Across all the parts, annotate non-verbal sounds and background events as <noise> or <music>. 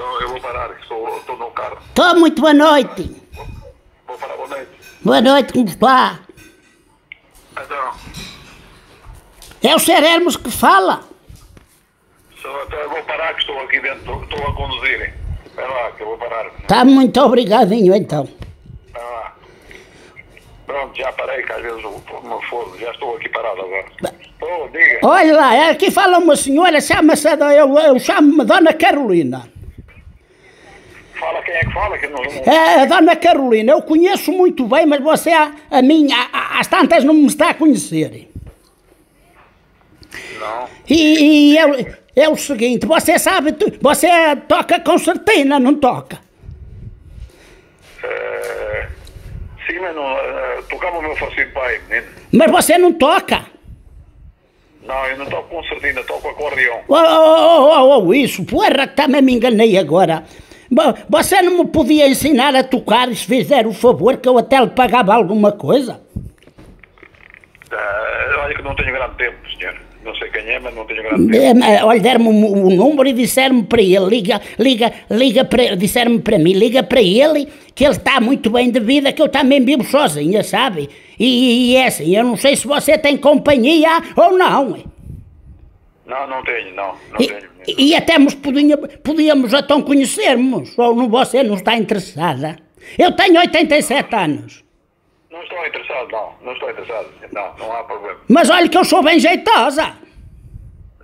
Então eu vou parar, estou, no carro. Tô muito boa noite. Vou parar, boa noite. Boa noite, como está? Então, É o Sr. Hermes que fala. então eu vou parar, que estou aqui dentro, estou, a conduzir. Espera lá, que eu vou parar. Tá muito obrigadinho, então. Lá. Pronto, já parei, que às vezes eu me fodo. Já estou aqui parado agora. Oh, diga. Olha lá, aqui fala uma senhora, chama-se, eu, eu chamo-me Dona Carolina. Fala quem é que fala, que não... É, a Dona Carolina, eu conheço muito bem, mas você, a, a mim, às tantas não me está a conhecer. Não. E, e é, é o seguinte, você sabe, você toca concertina, não toca? Eh, sim, mas não... Uh, tocava o meu falecido pai, menino. Mas você não toca? Não, eu não toco concertina, toco acordeão. Oh, oh, oh, oh, isso, porra, também me enganei agora. Bo- Você não me podia ensinar a tocar se fizer o favor que eu até lhe pagava alguma coisa? Eh, olha que não tenho grande tempo, senhor. Não sei quem é, mas não tenho grande tempo. Eh, eh, Olha, deram-me o o número e disseram-me para ele, liga, liga, liga para, disseram-me para mim, liga para ele, que ele está muito bem de vida, que eu também vivo sozinha, sabe? E, e é assim, eu não sei se você tem companhia ou não. Não, não tenho, não. Não E, tenho. e até nos podíamos, podíamos então conhecermos, ou não, você não está interessada? Eu tenho 87 anos, Não estou interessado, não. Não estou interessado. Não, não há problema. mas olha que eu sou bem jeitosa.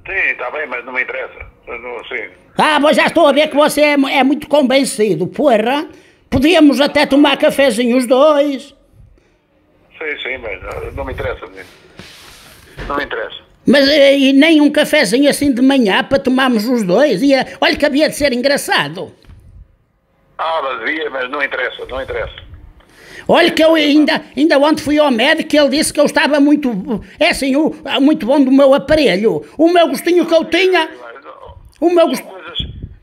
Sim, está bem, mas não me interessa. Não, sim. Ah, mas já estou a ver que você é, é muito convencido, porra. Podíamos até tomar cafezinho os dois. Sim, sim, mas ah, não me interessa, menino. Não me interessa. Mas eh, e nem um cafezinho assim de manhã para tomarmos os dois? Ia, olha que havia de ser engraçado. Ah, mas via, mas não interessa, não interessa. Olha que eu ainda, ainda ontem fui ao médico e ele disse que eu estava muito, é assim, o- muito bom do meu aparelho. O meu gostinho que eu tinha, o meu gostinho...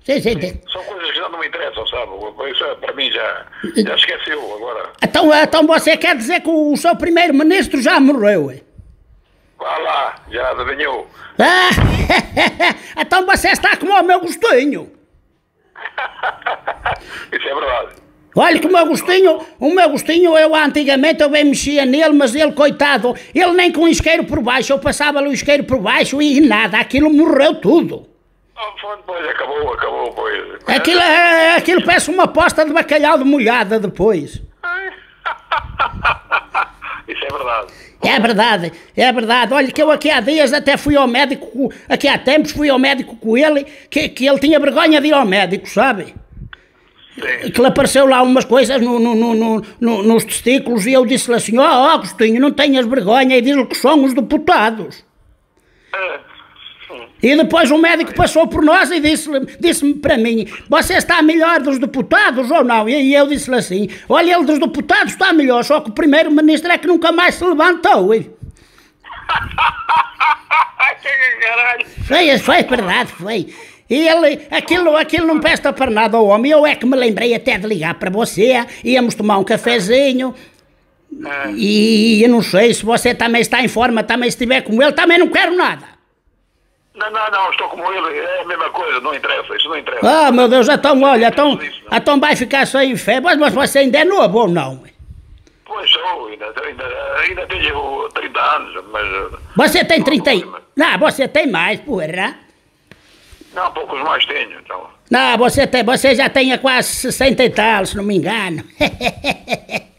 Sim, sim, sim. são coisas que já não me interessam, sabe? Isso é, para mim já, já esqueceu agora. Então, então você quer dizer que o seu primeiro-ministro já morreu? é? Lá, já adivinhou. Ah, então você está como o meu gostinho. <laughs> Isso é verdade. Olha que o meu gostinho, o meu gostinho, eu antigamente eu bem mexia nele, mas ele, coitado, ele nem com o isqueiro por baixo, eu passava-lhe o isqueiro por baixo e nada, aquilo morreu tudo. Ah, Pois acabou, acabou, pois. Aquilo, é- aquilo parece uma posta de bacalhau de molhada depois. Isso é verdade. É verdade, é verdade. Olha que eu aqui há dias até fui ao médico, co- aqui há tempos fui ao médico com ele, que, que ele tinha vergonha de ir ao médico, sabe? Sim. que lhe apareceu lá umas coisas no, no- no- no- no- nos testículos e eu disse-lhe assim, ó oh, Agostinho, não tenhas vergonha e diz-lhe que são os deputados. É. E depois o médico passou por nós e disse-me disse para mim, você está melhor dos deputados ou não? E eu disse-lhe assim, olha, ele dos deputados está melhor, só que o primeiro-ministro é que nunca mais se levantou. E. <laughs> Foi, foi verdade, foi. E ele, aquilo, aquilo não presta para nada ao homem. Eu é que me lembrei até de ligar para você, íamos tomar um cafezinho. E eu não sei se você também está em forma, também estiver com ele, também não quero nada. Não, não, não, estou como ele, é a mesma coisa, não interessa, isso não interessa. Ah, meu Deus, então olha, então, então vai ficar sem fé, mas, mas você ainda é novo ou não? Pois sou, ainda, ainda, ainda tenho 30 anos, mas. eh, Você tem não há 30 e... problema. Não, você tem mais, porra. Não, poucos mais tenho, então. Não, você, tem, você já tem quase 60 e tal, se não me engano. <laughs>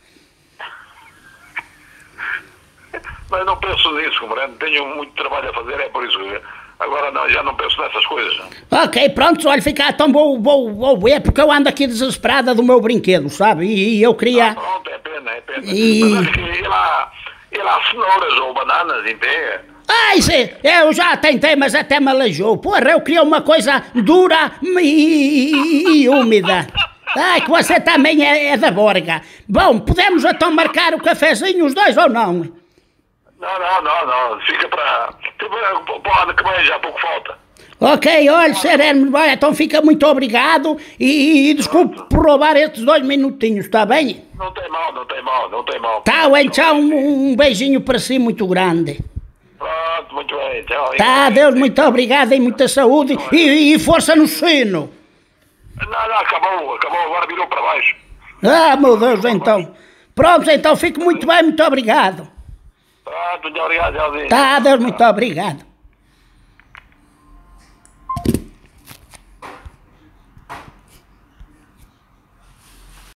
Mas não penso nisso, compreende? Tenho muito trabalho a fazer, é por isso que. Agora não, já não penso nessas coisas. Ok, pronto, olha, fica, então vou, vou, vou ver, porque eu ando aqui desesperada do meu brinquedo, sabe? E, e eu queria... Pronto, é pena, é pena. E- Mas que lá, e lá cenouras ou bananas em pé. Ai, sim, eu já tentei, mas até me aleijou. Porra, eu queria uma coisa dura e, e- e úmida. Ai, que você também é, é da borga. Bom, podemos então marcar o cafezinho os dois ou não? Não, não, não, não. Fica para. Ano que já pouco falta. Ok, olha, Sereno, olha, então fica muito obrigado e, e desculpe por roubar estes dois minutinhos, está bem? Não tem mal, não tem mal, não tem mal. Tá, então um, um beijinho para si muito grande. Pronto, muito bem. Tchau. Tá, Deus, muito obrigado e muita saúde e, e força no sino. Não, não, acabou, acabou, agora virou para baixo. Ah, meu Deus, então. Pronto, então fico muito bem, muito obrigado. Pronto, muito obrigado, Gelzinho. Tá, Deus, muito obrigado.